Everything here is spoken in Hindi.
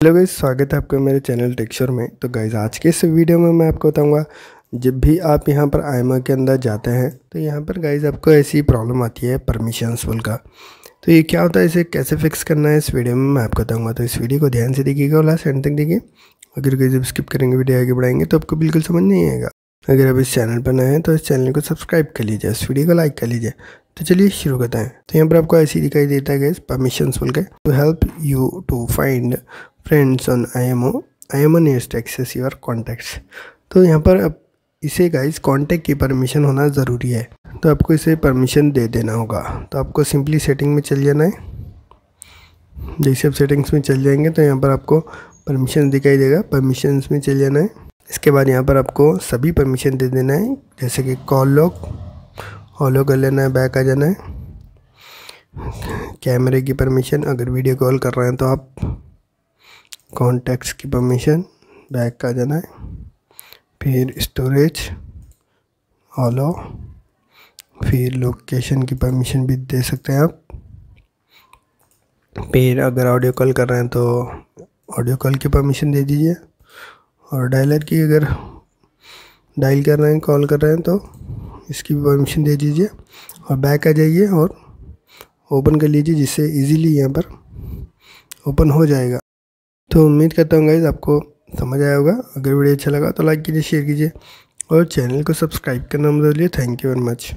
हेलो गाइज़ स्वागत है आपका मेरे चैनल टेक्सचर में। तो गाइज़ आज के इस वीडियो में मैं आपको बताऊँगा, जब भी आप यहाँ पर आई के अंदर जाते हैं तो यहाँ पर गाइज़ आपको ऐसी प्रॉब्लम आती है परमिशंस फुल का। तो ये क्या होता है, इसे कैसे फिक्स करना है, इस वीडियो में मैं आपको बताऊँगा। तो इस वीडियो को ध्यान से देखिएगा लास्ट एंड तक देखिए। अगर गाइस जब स्किप करेंगे, वीडियो आगे बढ़ाएँगे तो आपको बिल्कुल समझ नहीं आएगा। अगर आप इस चैनल पर नए हैं तो इस चैनल को सब्सक्राइब कर लीजिए, इस वीडियो को लाइक कर लीजिए। तो चलिए शुरू करते हैं। तो यहाँ पर आपको ऐसी दिखाई देता है गैस परमिशन बोल के। To help you to find friends on I M O I M needs to access your contacts तो यहाँ पर अब इसे गाइस कॉन्टैक्ट की परमिशन होना ज़रूरी है। तो आपको इसे परमिशन दे देना होगा। तो आपको सिंपली सेटिंग में चल जाना है। जैसे आप सेटिंग्स में चल जाएँगे तो यहाँ पर आपको परमिशन दिखाई देगा। परमिशंस में चल जाना है। इसके बाद यहाँ पर आपको सभी परमिशन दे देना है। जैसे कि कॉल लॉक ऑलो कर लेना है बैक आ जाना है। कैमरे की परमिशन अगर वीडियो कॉल कर रहे हैं तो आप कॉन्टैक्ट्स की परमिशन बैक आ जाना है, फिर स्टोरेज ऑलो फिर लोकेशन की परमिशन भी दे सकते हैं आप। फिर अगर ऑडियो कॉल कर रहे हैं तो ऑडियो कॉल की परमिशन दे दीजिए। और डायलर की अगर डायल कर रहे हैं कॉल कर रहे हैं तो इसकी भी परमिशन दे दीजिए। और बैक आ जाइए और ओपन कर लीजिए, जिससे इजीली यहाँ पर ओपन हो जाएगा। तो उम्मीद करता हूँ गाइज़ आपको समझ आया होगा। अगर वीडियो अच्छा लगा तो लाइक कीजिए शेयर कीजिए और चैनल को सब्सक्राइब करना मत भूलिए। Thank you very much